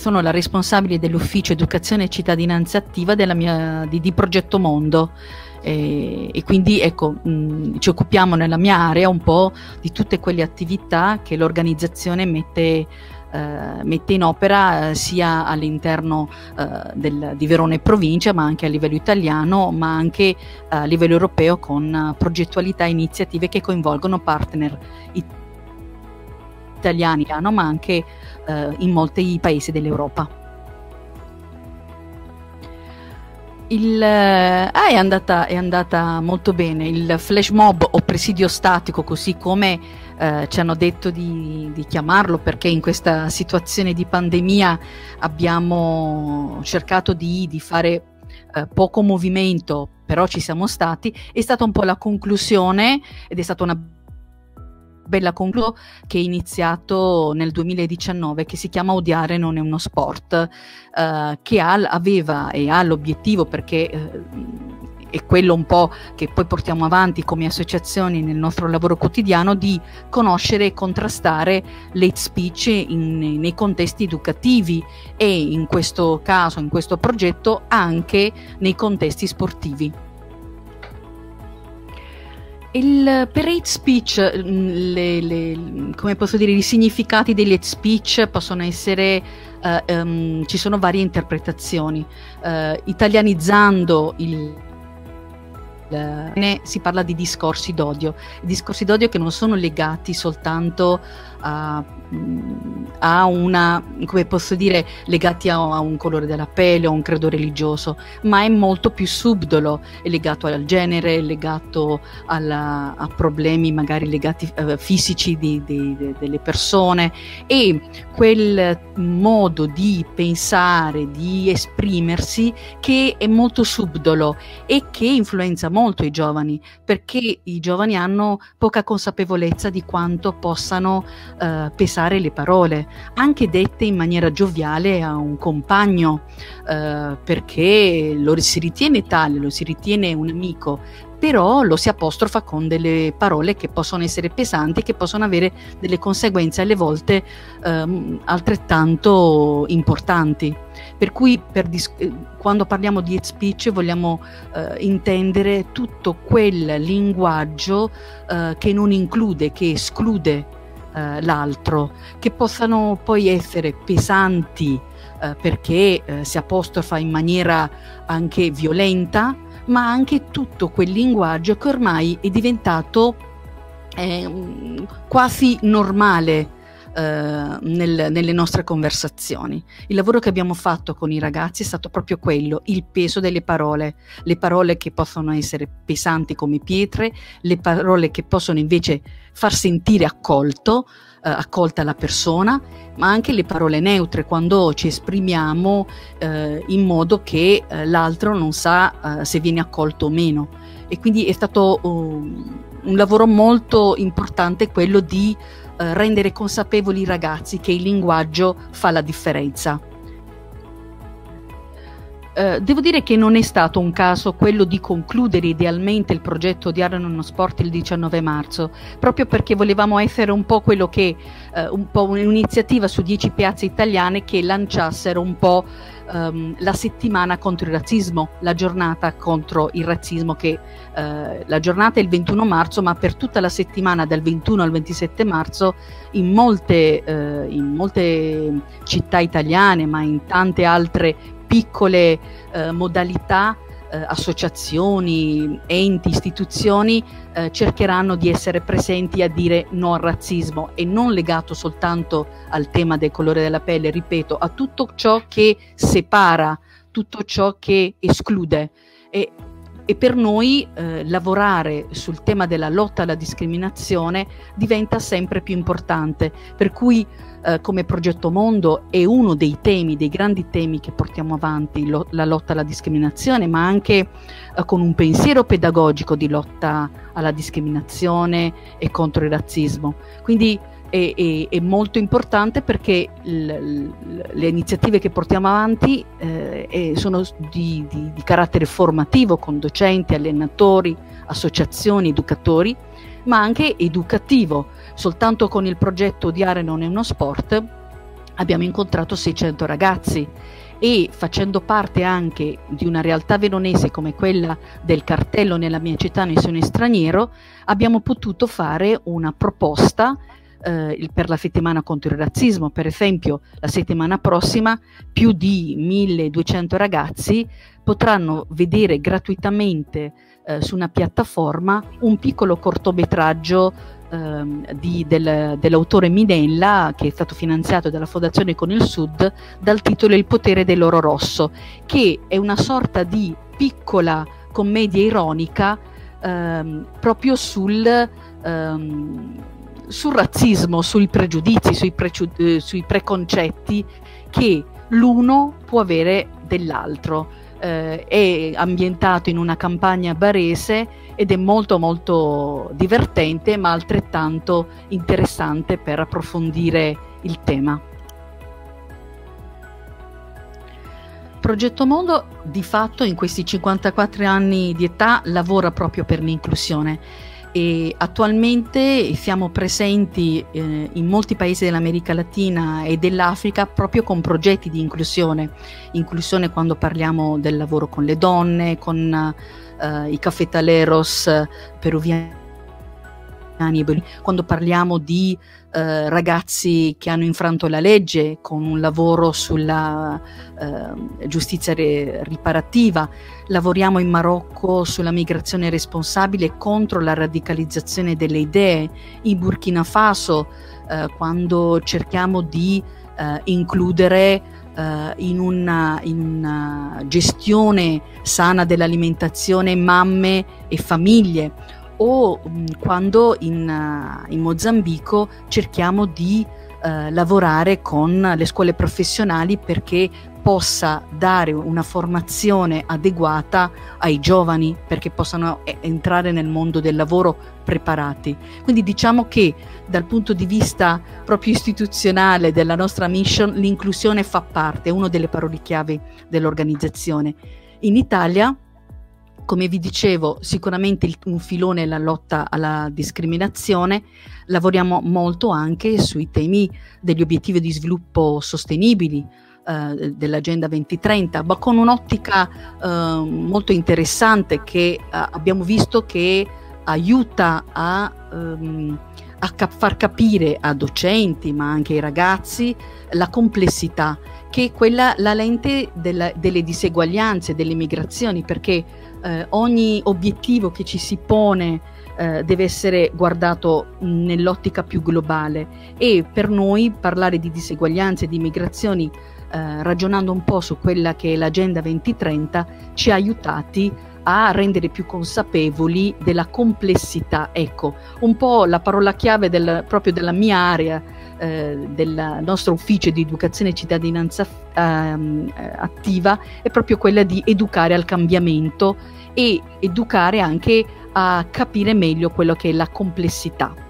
sono la responsabile dell'ufficio educazione e cittadinanza attiva mia, di, di, Progetto Mondo. E, e quindi ecco, mh, ci occupiamo nella mia area un po' di tutte quelle attività che l'organizzazione mette eh, mette in opera eh, sia all'interno eh, del, di Verona e provincia, ma anche a livello italiano, ma anche a livello europeo con progettualità e iniziative che coinvolgono partner italiani, ma anche eh, in molti paesi dell'Europa. Il, ah, è, andata, è, andata, molto bene. Il flash mob o presidio statico, così come eh, ci hanno detto di, di, chiamarlo, perché in questa situazione di pandemia abbiamo cercato di, di fare eh, poco movimento, però ci siamo stati, è stata un po' la conclusione ed è stata una bella conclusione che è iniziato nel 2019 che si chiama Odiare non è uno sport, eh, che ha, aveva e ha l'obiettivo perché eh, è quello un po' che poi portiamo avanti come associazioni nel nostro lavoro quotidiano di conoscere e contrastare l'hate speech in, nei contesti educativi e in questo caso, in questo progetto, anche nei contesti sportivi. Il, per hate speech, mm, le, le, come posso dire, i significati degli hate speech possono essere, uh, um, ci sono varie interpretazioni. Uh, italianizzando il, ne si parla di discorsi d'odio, discorsi d'odio che non sono legati soltanto a, a una, come posso dire, legati a, a, un colore della pelle o a un credo religioso, ma è molto più subdolo, è legato al genere, è legato alla, a problemi magari legati uh, fisici di, di, di, delle persone. E quel modo di pensare, di esprimersi che è molto subdolo e che influenza molto i giovani, perché i giovani hanno poca consapevolezza di quanto possano uh, pesare le parole, anche dette in maniera gioviale a un compagno, uh, perché lo si ritiene tale, lo si ritiene un amico, però lo si apostrofa con delle parole che possono essere pesanti, che possono avere delle conseguenze alle volte ehm, altrettanto importanti. Per cui per dis- eh, quando parliamo di hate speech vogliamo eh, intendere tutto quel linguaggio eh, che non include, che esclude eh, l'altro, che possano poi essere pesanti eh, perché eh, si apostrofa in maniera anche violenta, ma anche tutto quel linguaggio che ormai è diventato eh, quasi normale eh, nel, nelle nostre conversazioni. Il lavoro che abbiamo fatto con i ragazzi è stato proprio quello, il peso delle parole, le parole che possono essere pesanti come pietre, le parole che possono invece far sentire accolto, eh, accolta la persona, ma anche le parole neutre quando ci esprimiamo eh, in modo che eh, l'altro non sa eh, se viene accolto o meno. E quindi è stato uh, un lavoro molto importante quello di uh, rendere consapevoli i ragazzi che il linguaggio fa la differenza. Eh, devo dire che non è stato un caso quello di concludere idealmente il progetto di Arano Sport il 19 marzo, proprio perché volevamo essere un po' quello che, uh, un po' un'iniziativa su 10 piazze italiane che lanciassero un po' um, la settimana contro il razzismo, la giornata contro il razzismo che uh, la giornata è il 21 marzo, ma per tutta la settimana dal 21 al 27 marzo in molte, uh, in molte città italiane, ma in tante altre piccole eh, modalità, eh, associazioni, enti, istituzioni eh, cercheranno di essere presenti a dire no al razzismo e non legato soltanto al tema del colore della pelle, ripeto, a tutto ciò che separa, tutto ciò che esclude. E, e per noi eh, lavorare sul tema della lotta alla discriminazione diventa sempre più importante, per cui eh, come progetto mondo è uno dei temi, dei grandi temi che portiamo avanti, lo, la lotta alla discriminazione, ma anche eh, con un pensiero pedagogico di lotta alla discriminazione e contro il razzismo. Quindi è, è, è molto importante perché l, l, le iniziative che portiamo avanti eh, sono di, di, di carattere formativo con docenti, allenatori, associazioni, educatori, ma anche educativo. Soltanto con il progetto Odiare non è uno sport abbiamo incontrato 600 ragazzi e facendo parte anche di una realtà veronese come quella del cartello nella mia città Nessone Straniero, abbiamo potuto fare una proposta eh, per la settimana contro il razzismo. Per esempio, la settimana prossima più di 1200 ragazzi potranno vedere gratuitamente eh, su una piattaforma un piccolo cortometraggio ehm, di, del, dell'autore Minella che è stato finanziato dalla Fondazione Con il Sud dal titolo Il potere dell'oro rosso, che è una sorta di piccola commedia ironica ehm, proprio sul, ehm, sul, razzismo, sui pregiudizi, sui, preciu- eh, sui preconcetti che l'uno può avere dell'altro eh, è ambientato in una campagna barese ed è molto molto divertente ma altrettanto interessante per approfondire il tema. Progetto Mondo di fatto in questi 54 anni di età lavora proprio per l'inclusione e attualmente siamo presenti eh, in molti paesi dell'America Latina e dell'Africa proprio con progetti di inclusione, inclusione quando parliamo del lavoro con le donne, con eh, i cafetaleros peruviani quando parliamo di eh, ragazzi che hanno infranto la legge con un lavoro sulla eh, giustizia re- riparativa, lavoriamo in Marocco sulla migrazione responsabile contro la radicalizzazione delle idee, in Burkina Faso eh, quando cerchiamo di eh, includere Uh, in, una, in, una, gestione sana dell'alimentazione mamme e famiglie o mh, mm, quando in, uh, in, Mozambico cerchiamo di uh, lavorare con le scuole professionali perché possa dare una formazione adeguata ai giovani perché possano e- entrare nel mondo del lavoro preparati. Quindi diciamo che dal punto di vista proprio istituzionale della nostra mission l'inclusione fa parte, è una delle parole chiave dell'organizzazione. In Italia come vi dicevo, sicuramente il, un filone è la lotta alla discriminazione, lavoriamo molto anche sui temi degli obiettivi di sviluppo sostenibili, eh, dell'Agenda 2030, ma con un'ottica eh, molto interessante che eh, abbiamo visto che aiuta a, ehm, a cap- far capire a docenti, ma anche ai ragazzi, la complessità, che è quella, la lente della, delle diseguaglianze, delle migrazioni, perché eh, ogni obiettivo che ci si pone eh, deve essere guardato nell'ottica più globale e per noi parlare di diseguaglianze, di migrazioni, eh, ragionando un po' su quella che è l'Agenda 2030, ci ha aiutati a rendere più consapevoli della complessità. Ecco, un po' la parola chiave del, proprio della mia area, eh, del nostro ufficio di educazione e cittadinanza ehm, attiva, è proprio quella di educare al cambiamento e educare anche a capire meglio quello che è la complessità